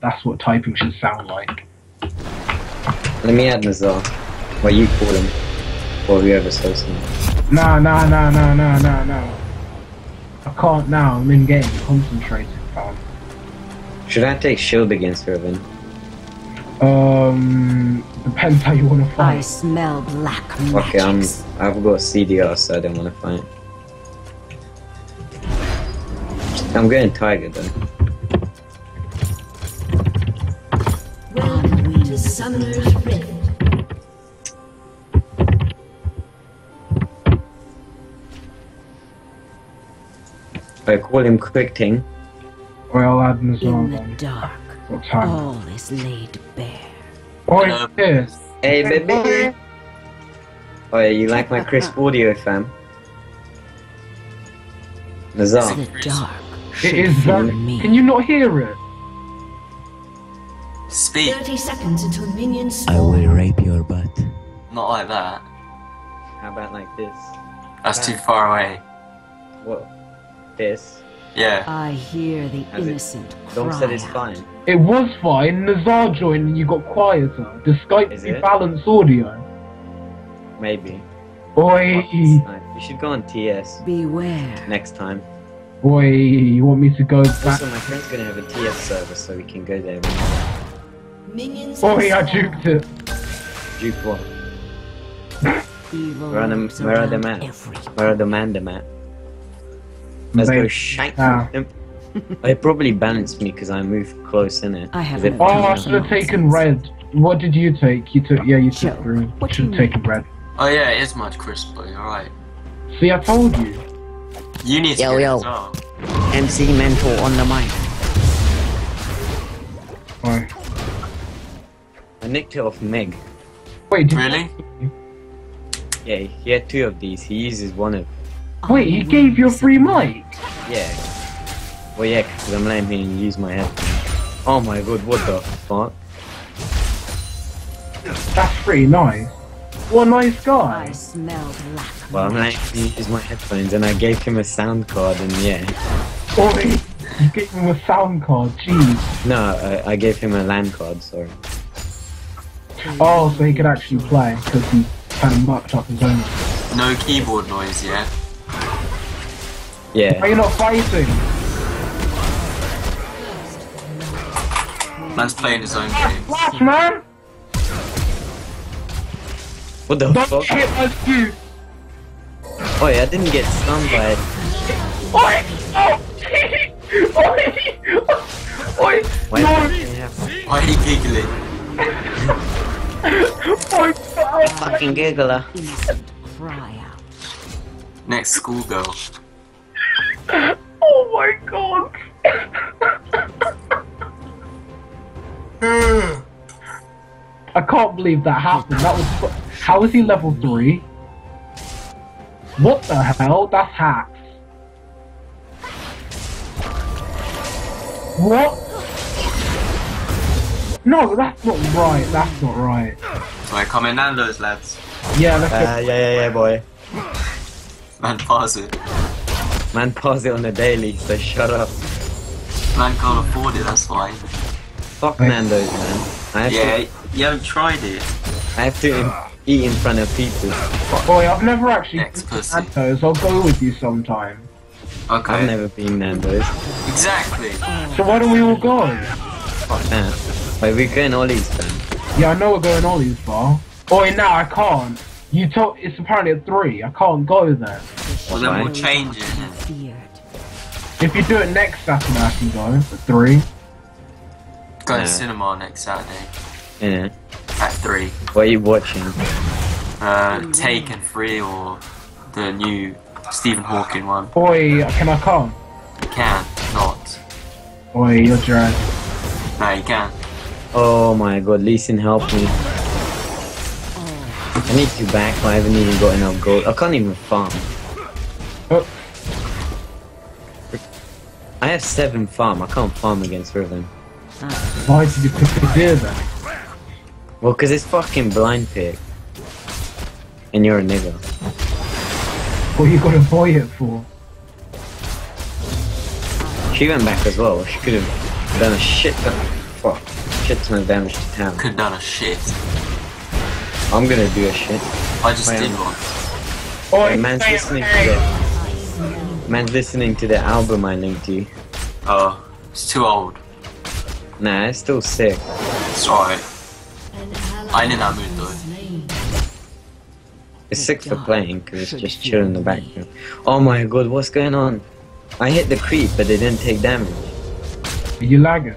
That's what typing should sound like. Let me add Nazar. What you call him. Or whoever's hosting. Nah, nah, nah, nah, nah, nah, nah. I can't now. I'm in game, concentrated, fam. Should I take shield against Riven? Um, depends how you want to fight. I smell black magic. Okay, I'm. I've got CDR, so I don't want to fight. I'm going Tiger though. Welcome to Summoner's Rift. I call him Quick Ting. Well, I'll add Nazar In the then. dark, What time? all is laid bare. Oh, Hello. it's this. Hey, baby! Oh, yeah, you like my crisp audio, fam? Nazar. The dark It should very. me. Can you not hear it? Speak. 30 seconds until minions I will rape your butt. Not like that. How about like this? That's too far away. What? This? Yeah. I hear the Has it- innocent Dom cry said it's fine. It was fine. Nazar joined and you got quieter. The Skype Is it? balanced audio. Maybe. Boy, You should go on TS Beware. next time. boy, you want me to go back? Also, my friend's gonna have a TS server, so we can go there. Minions Boy, I have juked it. Duke what? Evil Where are the- lurks where are the around men? everywhere. Where are the man the at? Let's go Mate. shank Ah. them. It probably balanced me because I moved close in it. I have Is it no Oh, I should have taken red. What did you take? You took, yeah, you Joe, took green. what Should have taken red. Oh yeah, it is much crisper. You're right. See, I told you. You need to Yo, get yo. it. MC Mentor on the mic. Oh. I nicked it off Meg. Wait, did, Really? Yeah, he had two of these. He uses one of. wait, he gave you a free mic. Yeah. Well, yeah, because I'm letting him use my headphones. Oh my god, what the fuck? That's pretty nice. What a nice I guy. smell black Well, I'm letting magics. him use my headphones, and I gave him a sound card, and yeah. Oh, Boy, you gave him a sound card. Jeez. No, I, I gave him a LAN card, sorry. Oh, so he could actually play because he kind of mucked up his own. No keyboard noise, yet. yeah? Are Yeah. you not fighting? Man's playing his own game. Flash, man! What the Don't fuck? hit us, you! Oh yeah, I didn't get stunned by it. Oi! Oh! Oi! Oi! Why No! did? Why are you giggling? Oi! Fucking giggler. Cry out. Next schoolgirl. oh my god! I can't believe that happened. That was. How is he level 3? What the hell? That's hacks. What? No, that's not right. That's not right. So I come in Nando's, lads. Yeah, let's go. Uh, yeah, yeah, yeah, boy. Man, pause it. Man, pause it on the daily, so shut up. Man can't afford it, that's why. Fuck Wait. Nando's, man. I have, Yeah, to, you haven't tried it. I have to eat in front of people. Boy, I've never actually Next been to. Nando's. I'll go with you sometime. Okay. I've never been Nando's. Exactly. So why don't we all go? Fuck that. Wait, we're going Ollie's then. Yeah, I know we're going Ollie's bar. Boy, now I can't. You told it's apparently at three. I can't go there. Well, then Fine. we'll change it. If you do it next Saturday, I can go at three. Go Yeah. to cinema next Saturday Yeah. at 3. What are you watching? Uh, Taken 3 or the new Stephen Hawking one. Boy, can I come? You can, not. Boy, you're drunk. No, you can. Oh my god, Lee Sin help me. I need to back, but I haven't even got enough gold. I can't even farm. Oh, I have seven farm, I can't farm against Riven. why did you pick the deer then? Well, cause it's fucking blind pick. And you're a nigga. What you got to buy it for? She went back as well, she could have done a shit ton. fuck. Shit ton of damage to town. Could've done a shit. I'm gonna do a shit. I just Wait, did I'm- one. Oh, Hey, man's listening to the man's listening to the album I linked you. Oh, it's too old. Nah, it's still sick. It's alright. I ain't in that mood has been though. It's sick for playing because it's just chill in the background. Oh my god, what's going on? I hit the creep, but it didn't take damage. Are you lagging?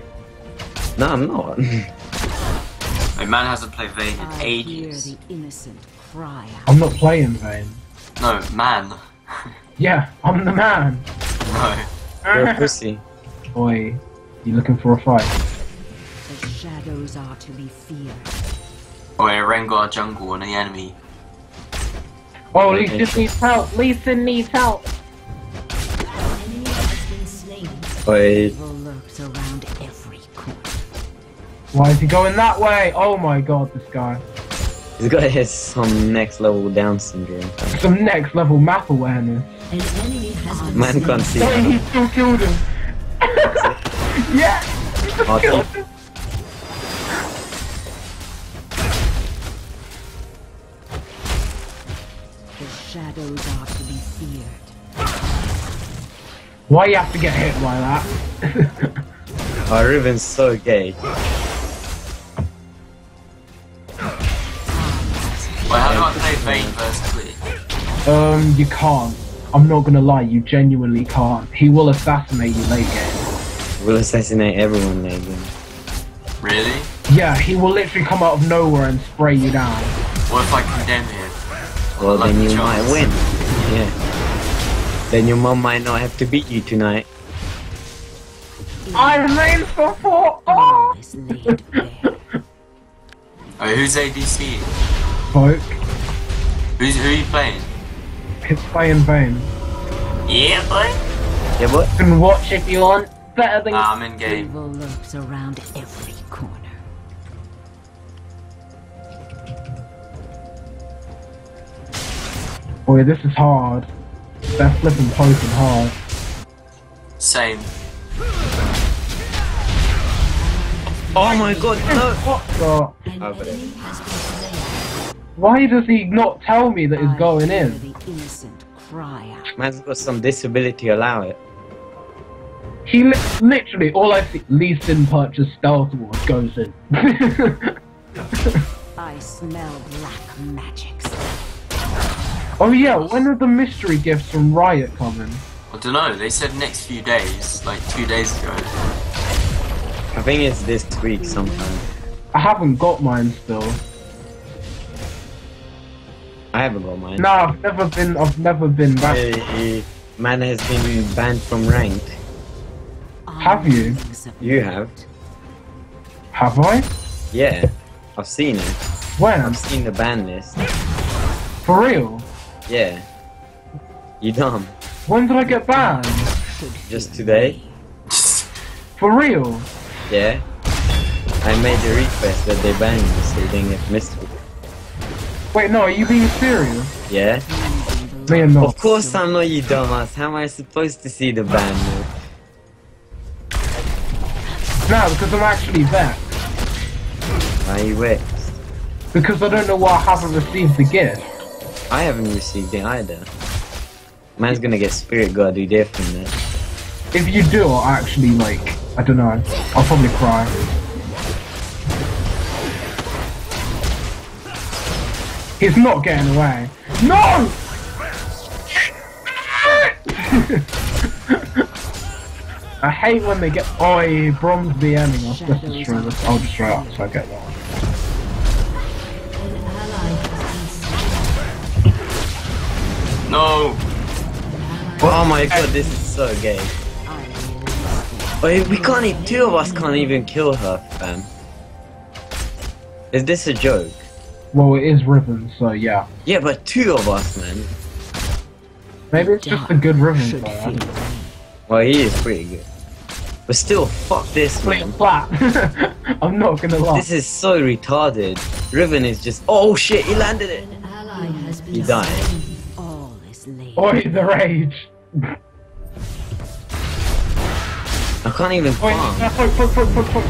No, I'm not. A man hasn't played Vayne in I hear ages. the innocent cry. I'm not playing Vayne. No, man. Yeah, I'm the man. No. You're a pussy. Boy, you looking for a fight? The shadows are to be feared. Oh, or a Rengar jungle and the enemy. Oh, Okay. Lee just needs help. Lisa needs help. Enemy has been slain. Wait, Why is he going that way? Oh my god, this guy. he's got his some next level Down syndrome. Some next level map awareness. An enemy has been Man can't see. Oh, he still killed him. yeah, he Oh, killed him. The shadows are to be feared. Why you have to get hit by that? Oh, Riven's so gay. Wait, how do I play Vayne versus Lee? um, you can't. I'm not gonna lie, you genuinely can't. He will assassinate you late game. We'll assassinate everyone there again. Really? Yeah, he will literally come out of nowhere and spray you down. What if I condemn him? Well, Lucky then you chance. might win. Yeah. Then your mom might not have to beat you tonight. I remain for four. All Oh! is laid bare. Oh, who's ADC? Folk, Who's who are you playing? it's playing Vayne. Yeah, boy. Yeah, what? You can watch if you want. Better than. Nah, I'm in game. Evil lurks around every corner. Boy, this is hard. They're flipping poking hard. Same. Oh my god, no! What the? An Oh, but enemy has been slain. Why does he not tell me that he's going in? The innocent cry out. Man's got some disability, allow it. He li- literally, all I see, Lee Sin purchase Stealth Wards goes in. I smell black magics. oh yeah, when are the mystery gifts from Riot coming? I don't know. They said next few days, like two days ago. I think it's this week sometime. I haven't got mine still. I haven't got mine. No, I've never been. I've never been back. Hey, man has been banned from ranked. Have you? You have. Have I? Yeah, I've seen it. When? I've seen the ban list. For real? Yeah. You dumb. When did I get banned? Just today? For real? Yeah. I made a request that they ban me, didn't get missed. Wait, no, are you being serious? Yeah? Me and not. Of course I know you dumbass. How am I supposed to see the ban list? No, because I'm actually vexed. Why are you vexed? Because I don't know why I haven't received the gift. I haven't received it either. Man's gonna get spirit guard who from. If you do, I'll actually, like, I don't know. I'll probably cry. He's not getting away. No! I hate when they get. Oh, he bronze the ending. Let's destroy this. I'll destroy it so I get that. An ally has been slain. No. Oh my god, this is so gay. Wait, we can't even, two of us can't even kill her, fam. Is this a joke? Well, it is Riven, so yeah. Yeah, but two of us, man. Maybe it's just a good Riven player. Well, he is pretty good. But still, fuck this, Play man. flat. I'm not gonna lie. This is so retarded. Riven is just. Oh shit, he landed it! An ally He died. slain. All is laid. Oi, the rage. I can't even farm. Oh, no, poke, poke, poke, poke, poke.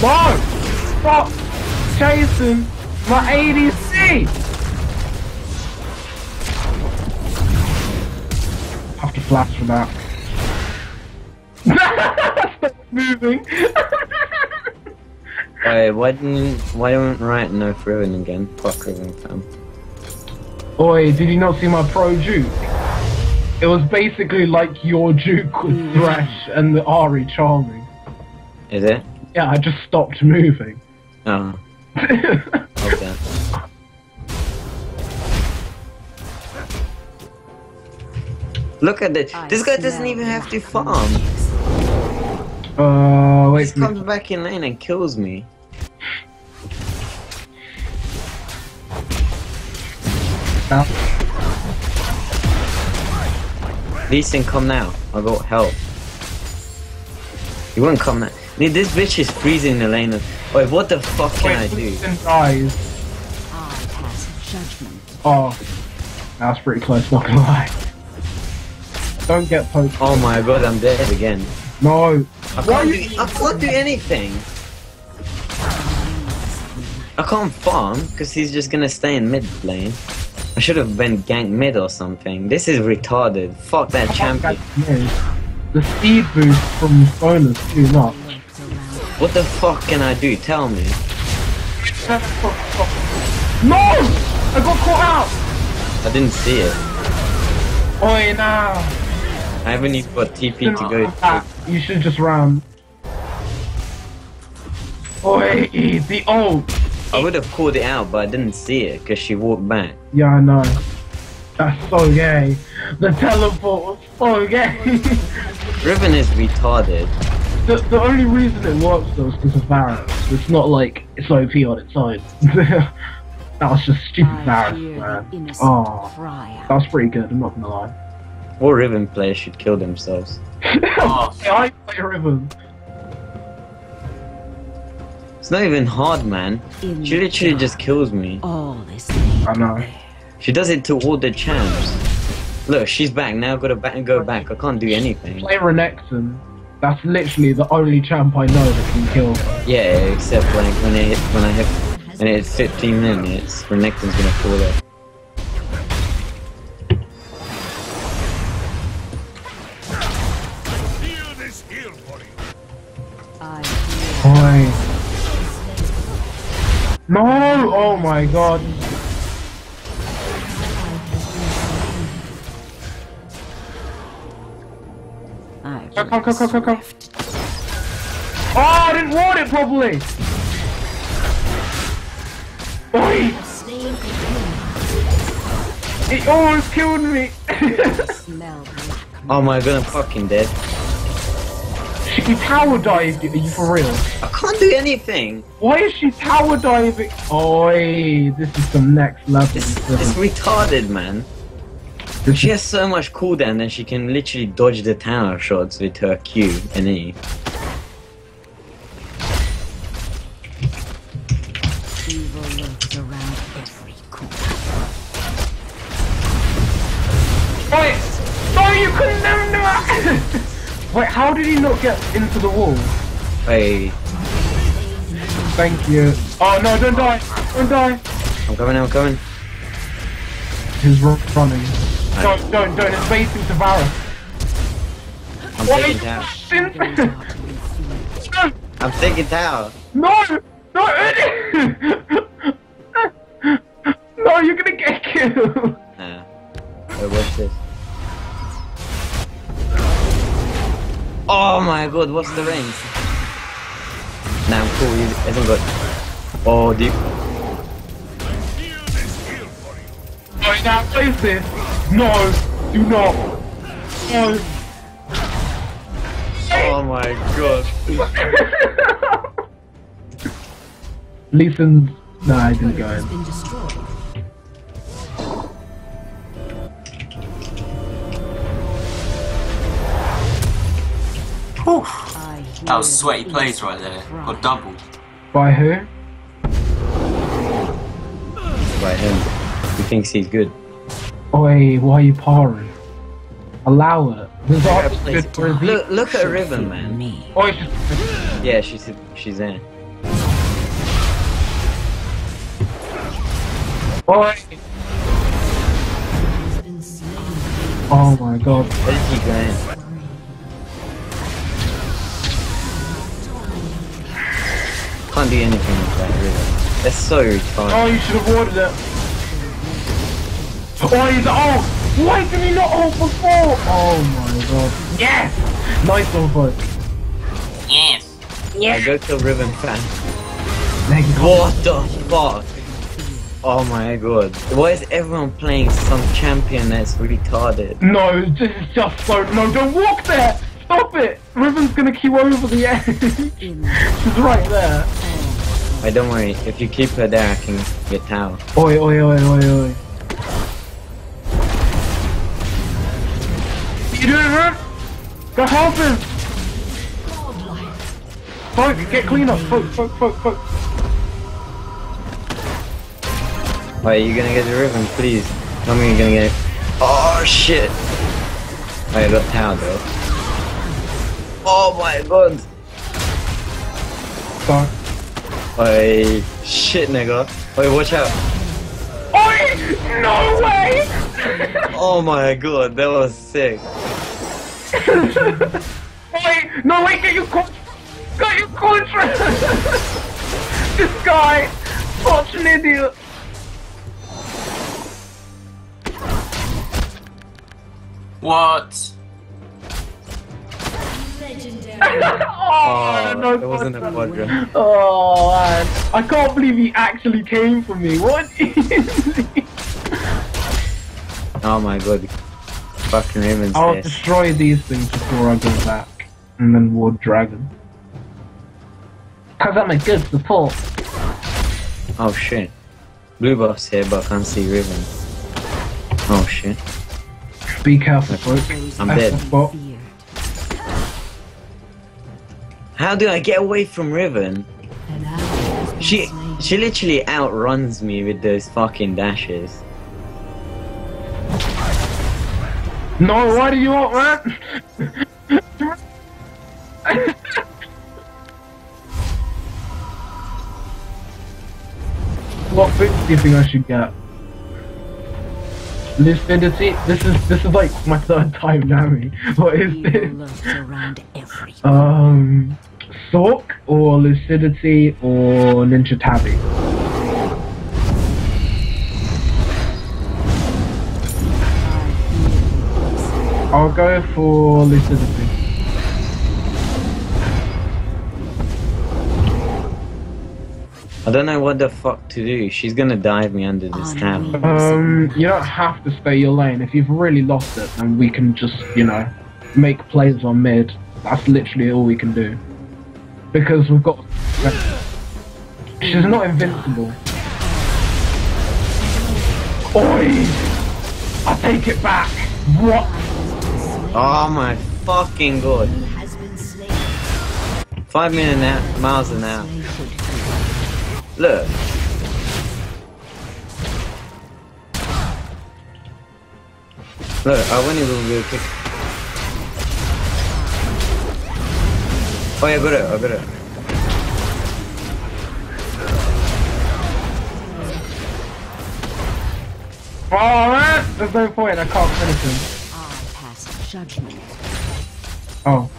Mark! Stop chasing my ADC! Have to flash for that. Stop moving! Wait, why didn't why don't write know Riven again? Fuck Riven fam. Oi, did you not see my pro juke? It was basically like your juke with Thresh and the Ahri charming. Is it? Yeah, I just stopped moving. Oh, okay. Look at this. I This guy doesn't even have to farm. uh, He wait. just comes back in lane and kills me. Now. Lee come now. I got help. He won't come now. Dude, this bitch is freezing in the lane. Wait, what the fuck can I Wait, do? Winston dies. I ah, pass judgment. Oh, that's pretty close, not gonna lie. Don't get poked. Oh my god, I'm dead again. No. I can't do, I can't do anything. I can't farm because he's just gonna stay in mid lane. I should have been gank mid or something. This is retarded. Fuck that champion. The speed boost from the bonus too much. What the fuck can I do? Tell me. No! I got caught out! I didn't see it. Oi, now! I haven't even got TP to go. Ah, You should just run. Oi, the ult! I would have called it out, but I didn't see it because she walked back. Yeah, I know. That's so gay. The teleport was so gay. Riven is retarded. the, the only reason it works though is because of Varus. It's not like it's OP on its own. that was just stupid I Varus, man. Oh, that was pretty good, I'm not gonna lie. All Riven players should kill themselves. Oh. I play Riven. It's not even hard, man. In She literally dark, just kills me. All is I know. She does it to all the champs. Look, she's back. Now I've got to back and go back. I can't do anything. Play Renekton. That's literally the only champ I know that can kill. Yeah, except like when it hit, when I hit and it's 15 minutes, Renekton's gonna fall off. I Oi. No! Oh my god. Come, come, come, come, come, come. Oh, I didn't ward it properly! Oi! It almost killed me! Oh my god, I'm fucking dead. She tower dived, are you for real? I can't do anything. Why is she tower diving? Oi, this is some next level. It's, it's retarded, man. She has so much cooldown that she can literally dodge the tower shots with her Q and E. Wait, how did he not get into the wall? Hey, Thank you. Oh no, don't die! Don't die! I'm coming, I'm coming. He's ru- running. Don't, don't, don't, it's baiting to Varus. I'm taking you tower. pushed Shadows in? are to be feared. I'm taking tower. No! No! no, you're gonna get killed! Nah. Wait, what's this? Oh my god, what's the range? Nah, I'm cool. He hasn't got. Oh, deep. Oh, now place this! No! Do not! No! Oh my god. Lee Sin's... No, I didn't go in. Oh, That was sweaty plays right there. Got doubled. By who? By him. He thinks he's good. Oi, why are you powering? Allow it. Look, look, look at River, man. Me. Oi. Yeah, she's she's in. Oi. Oh my god. Where he? Can't do anything with that, really. That's so retarded. Oh, you should have ordered it. Oh, he's oh! Why did he not ult before? Oh my god. Yes! Nice one, bud. I go kill Riven fan. What the fuck? Oh my god. Why is everyone playing some champion that's retarded? No, this is just so. No, don't walk there! Stop it! Riven's gonna queue over the edge. She's right there. Wait, don't worry. If you keep her there, I can get tower. Oi, oi, oi, oi, oi. You doing it? Go help him! Folk, get clean up. Folk, folk, folk, folk. Wait, you gonna get the Riven, please? Tell me you're gonna get it. Oh shit! Wait, I got tower though. Oh my god! Sorry. Wait, shit nigga. Wait, watch out. Oi! No way! Oh my god, that was sick. Oi! No, wait, get your con- Get your contract! this guy! Such an idiot! What? Legendary. oh, no that wasn't a contract. quadra. Oh man, I can't believe he actually came for me. What is he? Oh my god. Fucking Raven's I'll this. destroy these things before I go back. And then ward Dragon. Cause I'm a good support. Oh shit. Blue buff's here, but I can't see Riven. Oh shit. Be careful, folks. I'm That's dead. How do I get away from Riven? An ally has been She she literally outruns me with those fucking dashes. No, why do you want that? what boots do you think I should get? Lucidity? This is this is like my third time now. What is Evil this? around every Um, Sork or Lucidity or Ninja Tabi? I'll go for Lucidity. I don't know what the fuck to do. She's gonna dive me under this On tower. Um, you don't have to stay your lane. If you've really lost it, then we can just, you know, make plays on mid. That's literally all we can do. Because we've got. She's not invincible. Oi! I take it back. What? Oh my fucking god. Five minutes now, miles an hour. Look. Look, I went a little bit quick. Oh yeah, I got it, I got it. Oh man, there's no point. I can't finish him. I pass judgment. Oh.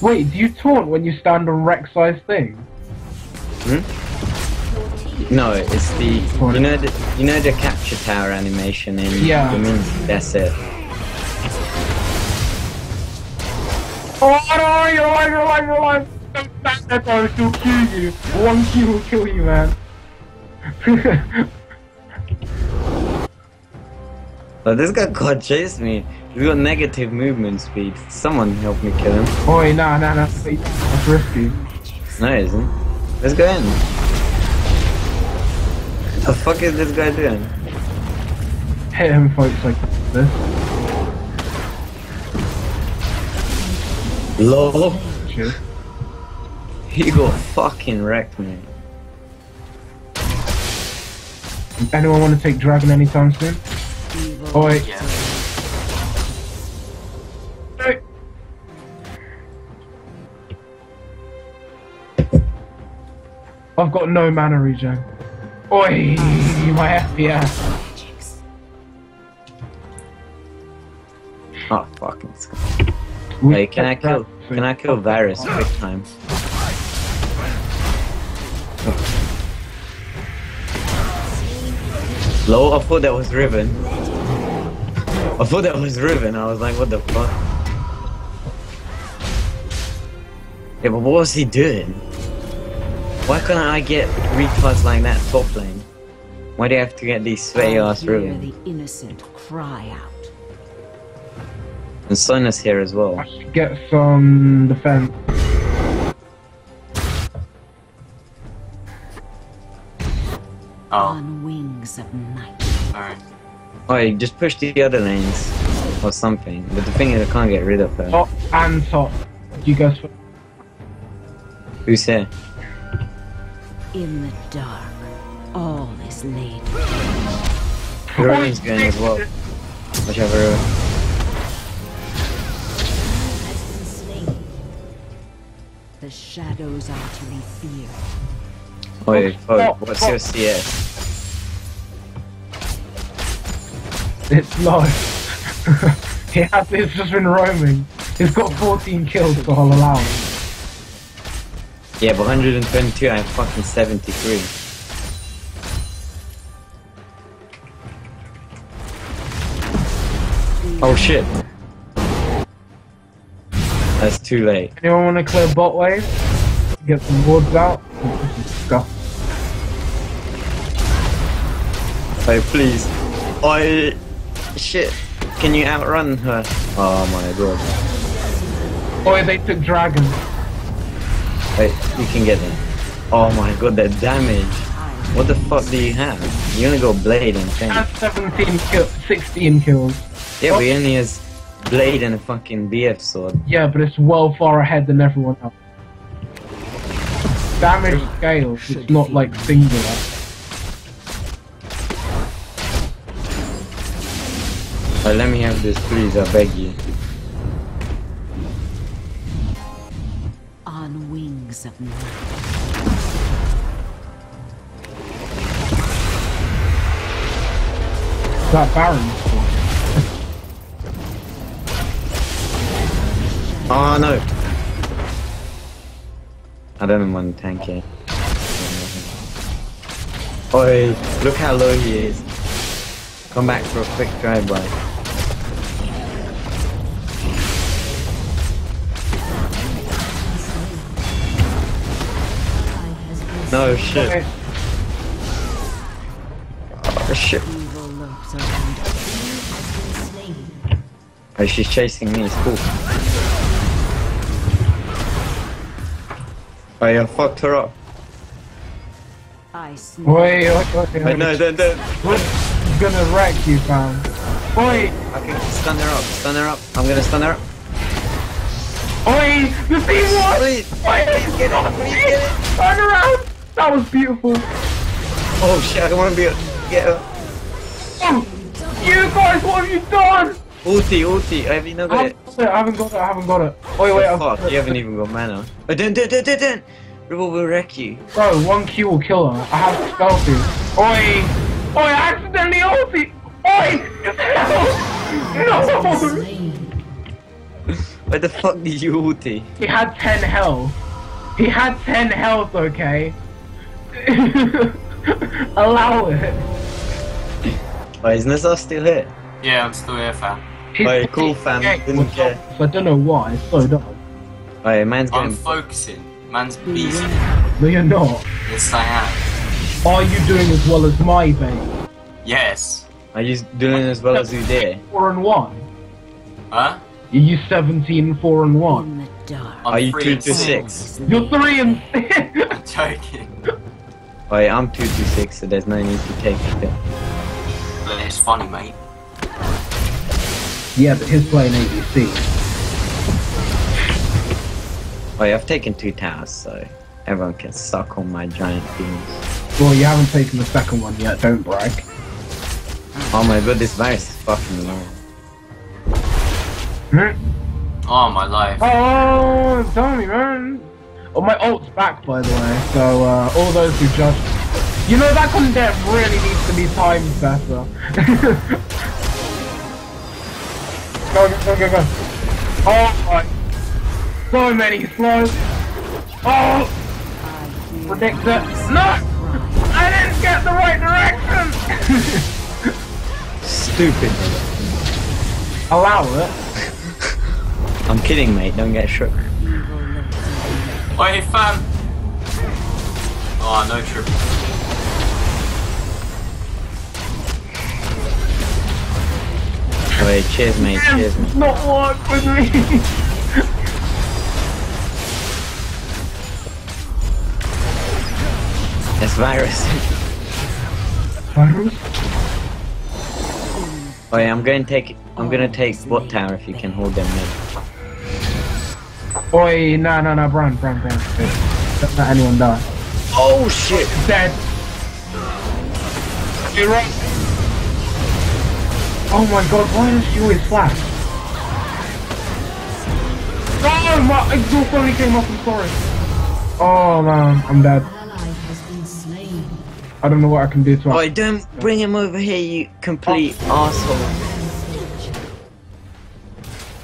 Wait, do you taunt when you stand on Rek'Sai's thing? Hmm? No, it's the you know the you know the capture tower animation in Yeah. Dominion? That's it. Oh no, you're alive, you're alive, you're alive! Don't stand there, bro, she'll kill you. One kill will kill you, man. But this guy can't chase me. He's got negative movement speed. Someone help me kill him. Oi, nah, nah, nah, that's risky. No, it isn't. Let's go in. The fuck is this guy doing? Hit him, folks, like this. Lol. Cheers. He got fucking wrecked, man. Anyone want to take Dragon anytime soon? Evil Oi. Yeah. Oi. I've got no mana regen. Oi, my FPS. Wait, can I kill? Can I kill Varus quick time? Low, I thought that was Riven. I thought that was Riven. I was like, what the fuck? Yeah, but what was he doing? Why couldn't I get retards like that top lane? Why do I have to get these sweaty I ass Riven? the innocent cry out. And Sona's here as well. I should get some defense. Oh, On wings of night. sorry. Oh, you just push the other lanes or something. But the thing is, I can't get rid of her. Top and top. You guys. Who's here? In the dark, all is laid. Ruin's going as well. Whichever. Shadows are to be feared. Wait, Oh, oh, what's oh. your CS? It's low. he has. It's just been roaming. He's got 14 kills for whole allowance. Yeah, but 122, I have fucking 73. Oh shit. That's too late. Anyone want to clear bot wave? Get some wards out? Go. Oh, please. Oh, shit. Can you outrun her? Oh my god. Oh, they took dragon. Wait, you can get them. Oh my god, that damage. What the fuck do you have? You only got blade and thing. Has 17 kill, 16 kills. Yeah, but oh. he only has blade and a fucking BF sword. Yeah, but it's well far ahead than everyone else. Damage scales, it's not like singular. Oh, let me have this, please, I beg you. On wings of night. That Baron. Oh no! I don't even want to tank it. Oi, look how low he is. Come back for a quick drive-by. I No shit. Okay. Oh shit. Evil lurks around us. slain. Oh, she's chasing me, it's cool. Oh uh, yeah, fucked her up. I smell Wait, wait, wait, Wait, no, don't, don't. What's gonna wreck you, fam? Wait, I can stun her up, stun her up. I'm gonna stun her up. wait, the thing was! Please, Wait, please get it, please get it. Turn around! That was beautiful. Oh shit, I wanna be a, get her. Oh, you guys, what have you done? Ulti, ulti, I have you not I got it? Haven't got it, I haven't got it, I haven't got it. Wait, wait, Oh, I've fuck, you haven't even got mana. Oh, don't, don't, don't, don't, don't. Rebel will wreck you. Bro, one Q will kill her. I have stealthy. Oi! Oi, I accidentally ulti! Oi! No! Slain. Where the fuck did you ulti? He had 10 health. He had 10 health, okay? Allow it. Oh, is Nazar still here? Yeah, I'm still here, fam. He's Oi, cool fam, didn't care. I don't know why, it's so dumb. Oh, man's I'm getting... focusing. Man's beating. No, you're not. Yes, I am. Are you doing as well as my bait? Yes. Are you doing as well as you did? 4 and 1. Huh? Are you 17, 4 and 1? in the dark. I'm Are you two to six. six? You're 3 and 6! I'm joking. Oh, I'm 2 to 6, so there's no need to take it. But it's funny, mate. Yeah, but he's playing ADC. Oh, yeah, I've taken two towers, so everyone can suck on my giant beams. Well, you haven't taken the second one yet, don't brag. Oh my god, this Varus is fucking low. Hmm? Oh, my life. Oh, tell me, man. Oh, my ult's back, by the way. So uh, all those who judge, you know that content really needs to be timed better. go go go go go! Oh my! So many slows. Oh, predict it. No! I didn't get the right direction. Stupid. Allow it. I'm kidding, mate. Don't get shook. Wait, fam! Oh, no triple. Wait, cheers, mate. Cheers, mate. Not work with me. It's Varus. Varus? Oh yeah, I'm going to take. I'm gonna take bot tower if you can hold them mid. Oi, no, no, no, Bran, Bran, Bran. Don't let anyone die. Oh shit! Dead. You're right. Oh my god, why does she always flash? Oh, my exhaust only came off, I'm sorry. Oh man, I'm dead. Ally has been slain. I don't know what I can do to her. Oi, don't bring him over here, you complete oh. asshole.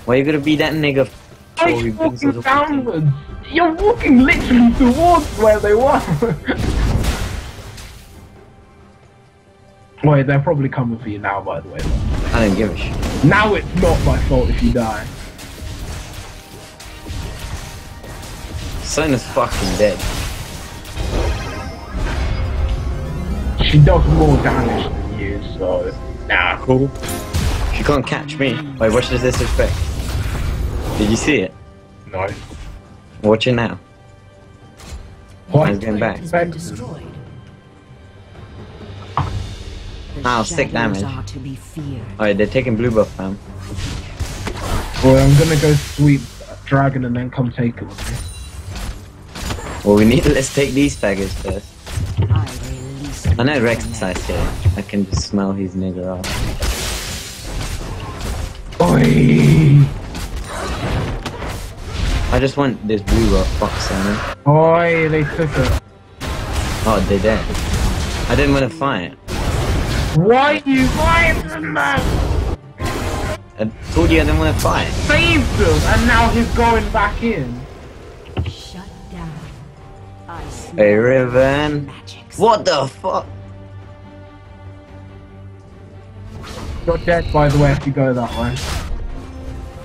Why are you gonna be that nigga? Why are before he you brings walking downwards? You're walking literally towards where they were. Wait, they're probably coming for you now, by the way. I don't give a shit. Now it's not my fault if you die. Son is fucking dead. She does more damage than you, so nah. Cool. She can't catch me. Wait, watch this disrespect. Did you see it? No. Watch it now. What? He's getting back. Has Ow, ah, sick shadows damage. are to be feared. Alright, they're taking blue buff, fam. Well, I'm gonna go sweep dragon and then come take it with me. Well, we need to let's take these faggots first. I release I know the Rex command. is here. I can just smell his nigger off. Oi! I just want this blue buff, fuck Simon. Oi, they took it. Oh, they're dead. I didn't want to fight. Why you fighting man? I told you I didn't want to fight. Saved him, and now he's going back in. Shut down. I smell Hey, Riven. magic. What the fuck? You're dead, by the way, if you go that way.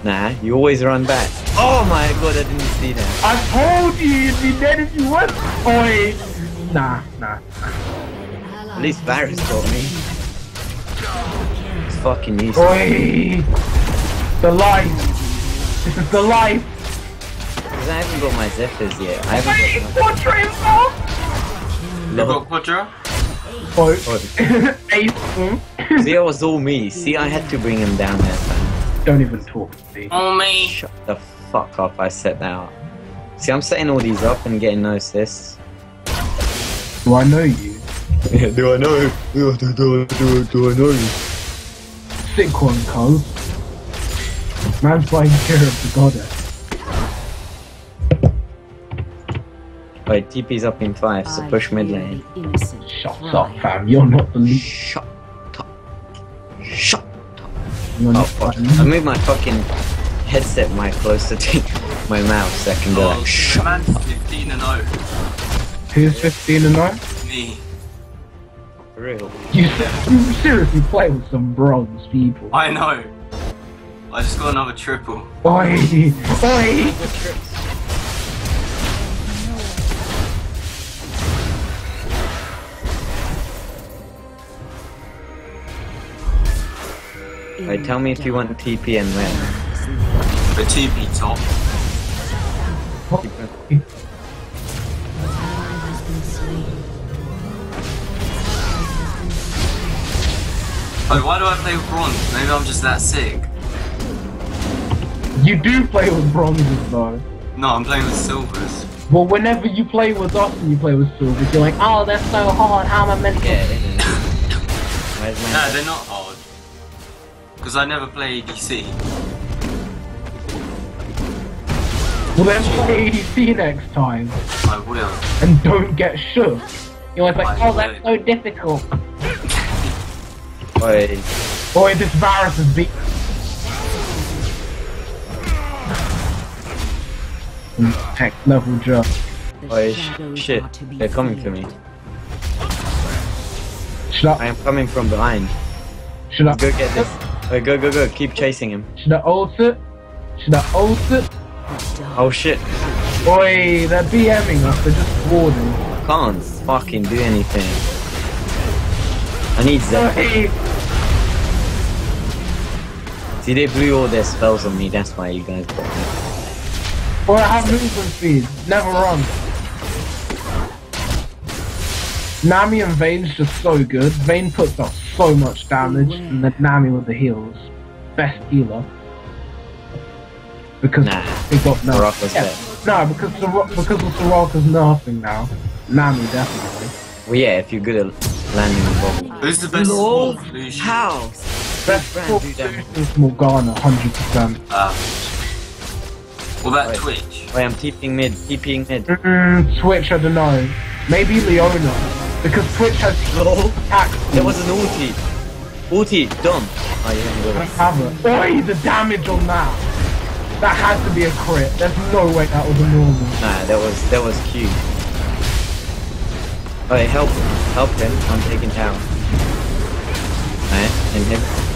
Nah, you always run back. Oh my god, I didn't see that. I told you you'd be dead if you went. Oi! Nah, nah. At least Varus got me. It's fucking useless. Oi! The life! This is the life! Because I haven't got my Zephyrs yet. I Wait, haven't got portrait himself! You got Quadra? Oh, Oh. See, it was all me. See, I had to bring him down there, fam. Don't even talk to me. Oh, me! Shut the fuck up, I set that up. See, I'm setting all these up and getting no assists. Do I know you? Do I know? Do, do, do, do, do I know you? Sick one, cuz. Man's playing care of the goddess. Wait, TP's up in five, so push mid lane. Shut cry. up, fam. You're not the lead. Shut up. Shut You're Oh not fuck. I lead. moved my fucking headset mic closer to my mouth so I can go Oh, like, shut man's 15 and 0. Who's 15 and 9? Me. For real. You, you seriously play with some bronze people. I know. I just got another triple. Oi! Oi! Wait, tell me if you want TP and win. The 2p top. Why do I play with bronze? Maybe I'm just that sick. You do play with bronzes though. No, I'm playing with silvers. Well, whenever you play with us and you play with silvers, you're like, oh, they're so hard. How am I meant to? Yeah, they know. Where's No, they're not hard. Because I never play DC. Well then play ADC next time I will. and don't get shook. You're always like, I oh, that's so difficult. Oi, Boy, this Varus is big. Tech level jump. The oi, shadows shit. are to be They're coming for feared. me. Should I I, am coming from behind. should I, Go get this. Oi, go, go, go. Keep chasing him. should I ult it? Should I ult it? Oh shit. Boy, they're BMing us, they're just warding. I can't fucking do anything. I need Zephyr. Boy, See, they blew all their spells on me. That's why you guys got me. boy, I have movement speed. Never run. Nami and Vayne's just so good. Vane puts up so much damage, and then Nami with the heals. Best healer. Because Nah. they got nerfed. Yeah. No, because Sor- because of Soraka's nerfing now. Nami definitely. Well, yeah, if you're good at landing the bubble. Who's the best Lol. Wolf How? Best Brand, full do that. is Morgana, hundred percent. Uh, what about Wait. Twitch? Wait, I'm TPing mid, TPing mid. Mm, Twitch, I don't know. Maybe Leona, because Twitch has Lol. attack. There was an ulti. Ulti, done. Oh, you haven't got I it. have it. Oi, the damage on that. That had to be a crit. There's no way that was a normal. Nah, that was that was cute. Alright, help him. help him. I'm taking tower. Alright, and him.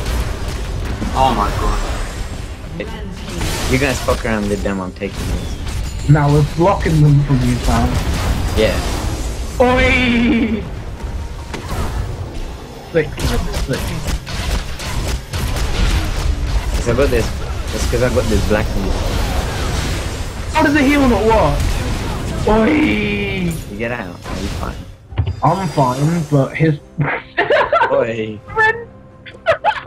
Oh my god. You guys fuck around with them. I'm taking this. Now we're blocking them from you, fam. Yeah. Oi! Sick, sick. Cause I got this. It's because I got this black one. How does the heal not work? Oi! You get out. Are you fine? I'm fine, but his. Oi.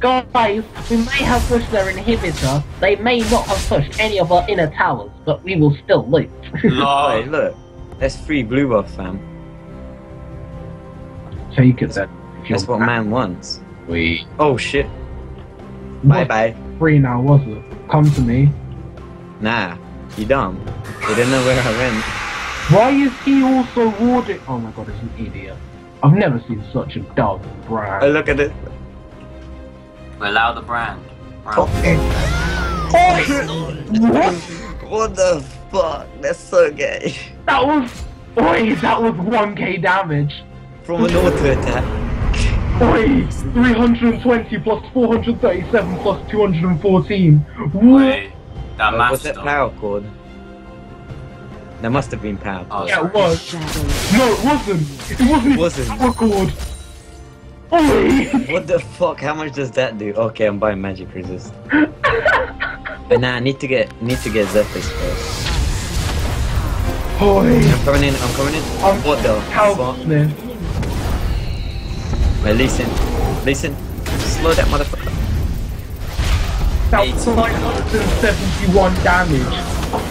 Guys, we may have pushed their inhibitor. They may not have pushed any of our inner towers, but we will still loot. Oi, Lol. look. That's free blue buff, fam. Take it then. if you're That's what man wants. We. Oh shit. Bye bye. free now, was it? Come to me. Nah. You dumb. You didn't know where I went. Why is he also warding? Oh my god, he's an idiot. I've never seen such a dumb Oh look at it. We allow the brand. Right. Oh. What? What the fuck? That's so gay. That was. Oi, that was 1k damage. From an auto attack. Oi, 320 plus 437 plus 214. What? Wait, that Oh, was that power chord? That must have been power Oh, chord. Yeah, it was. shadows No, it wasn't. It wasn't. Wasn't. Power chord. What the fuck? How much does that do? Okay, I'm buying magic resist. but nah, I need to get need to get Zephyr's first. Oi! I'm coming in. I'm coming in. I'm what the How fuck? Smith. Wait, listen, listen. Slow that motherfucker. That was 971 damage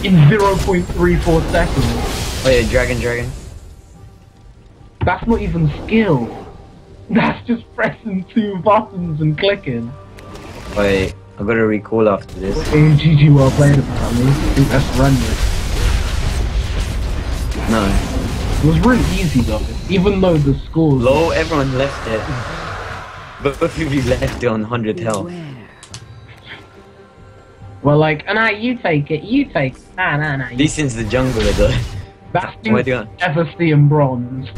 in 0.34 seconds. Oh Wait, dragon, dragon. That's not even skill. That's just pressing two buttons and clicking. Wait, I gotta recall after this. In GG well played apparently. I think that's rendered. No. It was really easy though, even though the scores. Low, everyone left it. But both of you left it on 100 health. beware. We're like, oh no, you take it, you take it. Nah, nah, nah. You Lee Sin's the jungler though. That's Where things do you you never in bronze.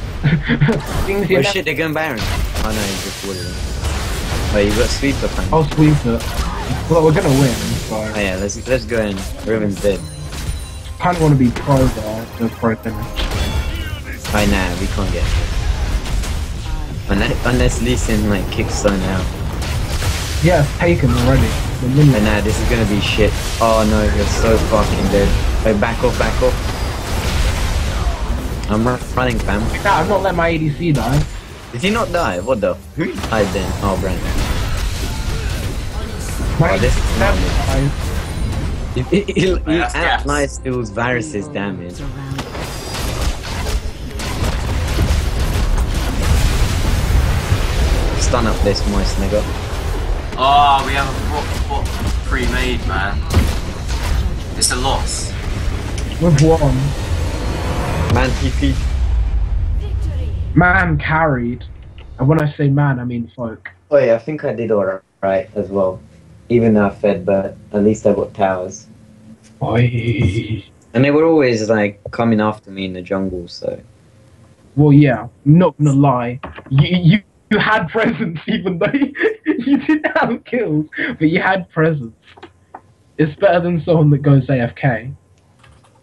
things Oh shit, they're going Baron. Oh no, you just warded him. Wait, you've got sweeper fam. Oh I'll sweep it. Well, we're gonna win, so oh, yeah, let's let's go in. Riven's dead. kind of want to be pro there, the pro finish. Right now, we can't get it. Unless, unless Lee Sin like kicks Sun out. Yeah, it's taken already. The But minion. nah, this is gonna be shit. Oh no, you're so fucking dead. Wait, back off, back off. I'm ru- running, fam. Nah, I've not let my ADC die. Did he not die? What the? Who died then? Oh, Brand. My Oh, this is that's gas. outlies Steals Varus's damage. Stun up this moist nigga. Oh, we have a bot, bot pre-made, man. It's a loss. With one. Man TP. Man carried. And when I say man, I mean folk. Oh yeah, I think I did alright as well. Even though I fed, but at least I got towers. Oi. And they were always like coming after me in the jungle, so Well, yeah, not gonna lie. You, you, you had presence even though you didn't have kills, but you had presence. It's better than someone that goes AFK.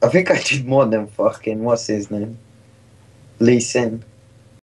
I think I did more than fucking what's his name? Lee Sin.